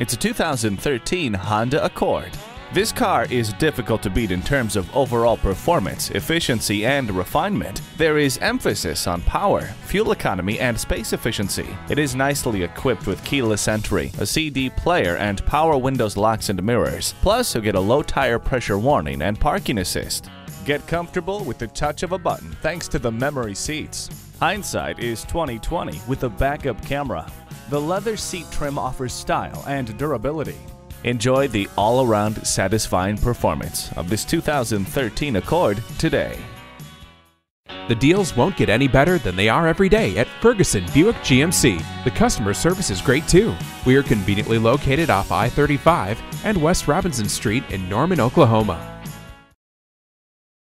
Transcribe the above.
It's a 2013 Honda Accord. This car is difficult to beat in terms of overall performance, efficiency, and refinement. There is emphasis on power, fuel economy, and space efficiency. It is nicely equipped with keyless entry, a CD player, and power windows locks and mirrors. Plus, you'll get a low tire pressure warning and parking assist. Get comfortable with the touch of a button thanks to the memory seats. Hindsight is 2020 with a backup camera. The leather seat trim offers style and durability. Enjoy the all-around satisfying performance of this 2013 Accord today. The deals won't get any better than they are every day at Ferguson Buick GMC. The customer service is great too. We are conveniently located off I 35 and West Robinson Street in Norman, Oklahoma.